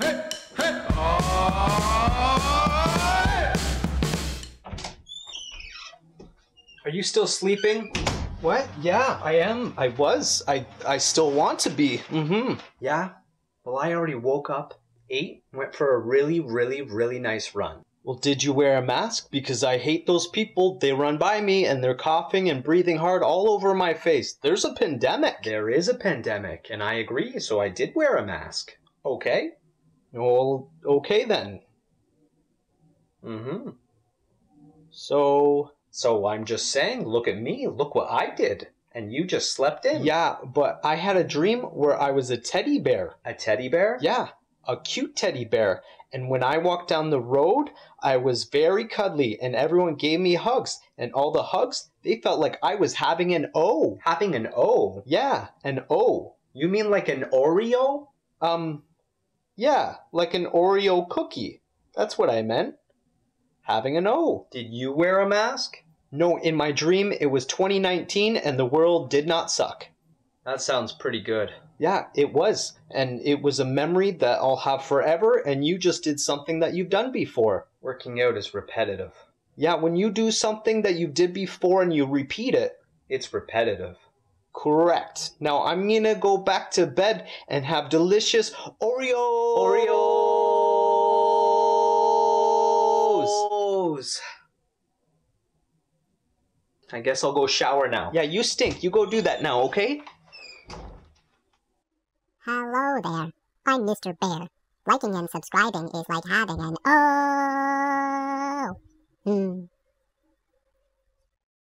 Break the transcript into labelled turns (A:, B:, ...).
A: Are you still sleeping?
B: What? Yeah, I am. I was. I I still want to be. Mm-hmm.
A: Yeah? Well, I already woke up, ate, went for a really, really, really nice run.
B: Well, did you wear a mask? Because I hate those people. They run by me and they're coughing and breathing hard all over my face. There's a pandemic.
A: There is a pandemic, and I agree, so I did wear a mask. Okay?
B: Well, okay then.
A: Mm-hmm.
B: So,
A: So I'm just saying, look at me, look what I did. And you just slept in.
B: yeah, but I had a dream where I was a teddy bear.
A: A teddy bear?
B: Yeah, a cute teddy bear. And when I walked down the road, I was very cuddly and everyone gave me hugs. And all the hugs, they felt like I was having an O.
A: Having an O.
B: Yeah, an O.
A: You mean like an Oreo?
B: Um, yeah, like an Oreo cookie. That's what I meant. Having an O.
A: Did you wear a mask?
B: No, in my dream, it was 2019 and the world did not suck.
A: That sounds pretty good.
B: Yeah, it was. And it was a memory that I'll have forever, and you just did something that you've done before.
A: Working out is repetitive.
B: Yeah, when you do something that you did before and you repeat it,
A: It's repetitive.
B: Correct. Now I'm gonna go back to bed and have delicious Oreo.
A: Oreos! I guess I'll go shower now.
B: Yeah, you stink. You go do that now, okay?
C: Hello there. I'm Mr. Bear. Liking and subscribing is like having an oh. Hmm.